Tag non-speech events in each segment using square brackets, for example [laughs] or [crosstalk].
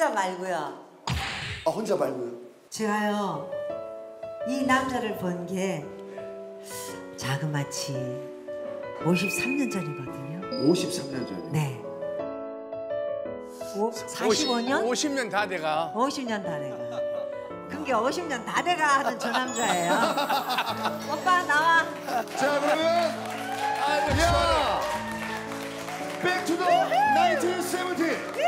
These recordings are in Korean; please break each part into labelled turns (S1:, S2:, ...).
S1: 혼자 말고요.
S2: 아 혼자 말고요.
S1: 제가요 이 남자를 본 게 자그마치 53년 전이거든요.
S2: 53년 전에.
S1: 네. 오, 45년?
S3: 50 년 다 돼가.
S1: 50년 다 돼가. 그게 50년 다 돼가 하던 저 남자예요. [laughs] 오빠 나와.
S2: 자 그러면 야 back to the 1970.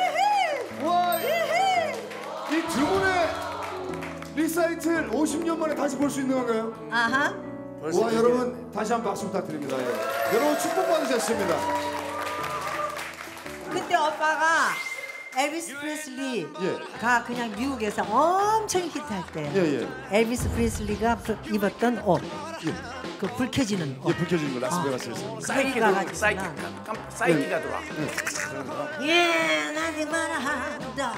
S2: 사이틀 50년 만에 다시 볼 수 있는 건가요?
S1: 아하.
S2: 와 여러분 다시 한 번 박수 부탁드립니다. 예. 여러분 축복 받으셨습니다.
S1: 그때 오빠가 엘비스 프레슬리가 그냥 미국에서 엄청 히트할 때
S2: 예, 예.
S1: 엘비스 프레슬리가 불- 입었던 옷. 그 불 켜지는 옷.
S2: 예, 불 켜지는 거 라스베가스에서.
S3: 사이키가
S1: 가지고
S3: 사이키
S1: 나.
S3: 깜- 사이키가 들어와.
S1: 예, 나지 마라 한다.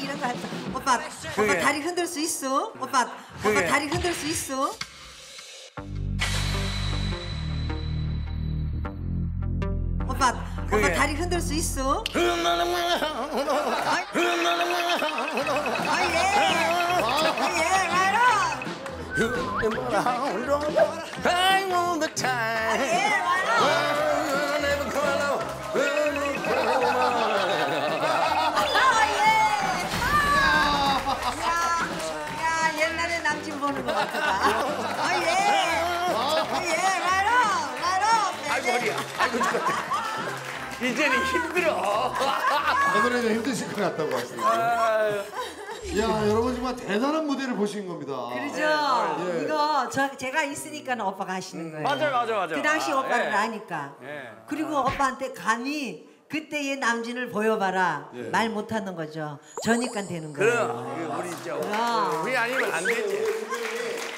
S1: 이런 거 했다. 오빠, 오빠
S3: 그게-
S1: 다리 흔들 수 있어? 오빠, 오빠
S3: 그게-
S1: 다리 흔들 수 있어? 오빠, 오빠 다리 흔들 수 있어? 아, 예. 아, 예. 예. 아, 예. 야, 야, 옛날에 남친 보는 것 같다. 아, 예. 아, 예, 라이런, 라이런.
S3: 아이고 허리야. 아이고 죽었다. 이제는 힘들어. [laughs]
S2: 오늘은 좀 힘드실 것 같다고 하시네요. 야 여러분 정말 대단한 무대를 보신 겁니다.
S1: 그죠?
S2: 예.
S1: 이거 저 제가 있으니까 오빠가 하시는 거예요.
S3: 맞아요, 맞아요, 맞아요.
S1: 그 당시
S3: 아,
S1: 오빠를
S3: 예.
S1: 아니까.
S3: 예.
S1: 그리고 오빠한테 감히 그때의 남진을 보여봐라
S2: 예.
S1: 말 못하는 거죠. 저니까 되는
S3: 그럼
S1: 거예요.
S3: 우리 저
S1: 그럼.
S3: 우리 아니면 안 되지.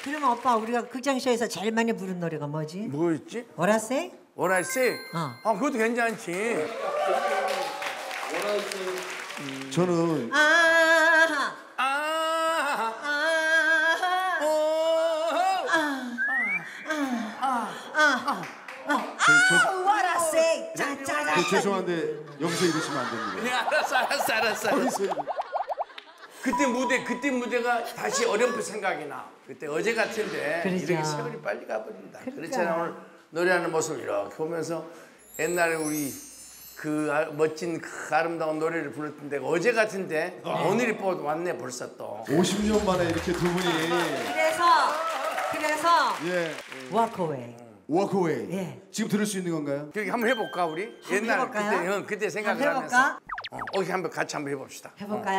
S1: 그러면 오빠 우리가 극장쇼에서 제일 많이 부른 노래가 뭐지?
S3: 뭐였지?
S1: 오라세?
S3: I say?
S1: 어.
S3: 아 그것도 괜찮지.
S2: 저는
S1: 아하
S3: 아.
S1: 아하
S3: 어.
S1: 아 오라세 짜짜자
S2: 저 죄송한데 여기서 이러시면 안 됩니다.
S3: 네, 알았어, 알았어, 알았어.
S2: 이러-
S3: 그때 무대, 그때 무대가 다시 어렴풋 생각이 나. 그때 어제 같은데
S1: 그러죠.
S3: 이렇게 세월이 빨리 가버린다.
S1: 그러니까.
S3: 그렇잖아 오늘 노래하는 모습을 이렇게 보면서 옛날에 우리 그 아- 멋진 그 아름다운 노래를 불렀던 데가 어제 같은데 오늘이 또 왔네 벌써 또.
S2: 50년 만에 이렇게 두 분이
S1: 그래서 그래서
S2: 예
S1: 워크웨이
S2: 워크웨이
S1: 예.
S2: 지금 들을 수 있는 건가요?
S3: 저기 한번 해볼까 우리?
S1: 한번 해볼까요?
S3: 그때 응, 그때 생각을
S1: 한번 해볼까?
S3: 하면서 어, 거기 한번 같이 한번 해봅시다.
S1: 해볼까요?